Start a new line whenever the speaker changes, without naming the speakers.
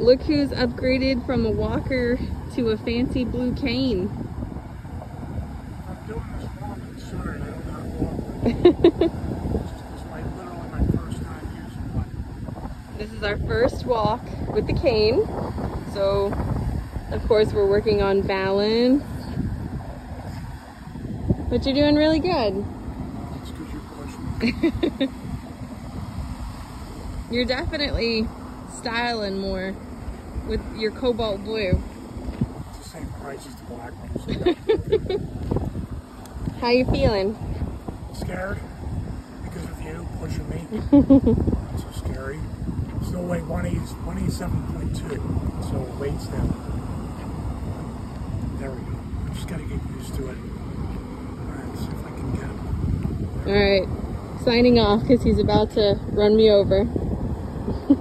look who's upgraded from a walker to a fancy blue cane.
I'm doing this walk in I don't know how to walk. It's my, literally my first time using one.
This is our first walk with the cane. So, of course, we're working on balance. But you're doing really good.
It's because you're pushing.
You're definitely styling more with your cobalt blue.
It's the same price as the black one.
How you feeling?
Scared because of you pushing me. Not so scary. Still weigh 180, 187.2. So weight's down. There we go. I just gotta get used to it. Alright, see if I can get it.
All right, signing off because he's about to run me over.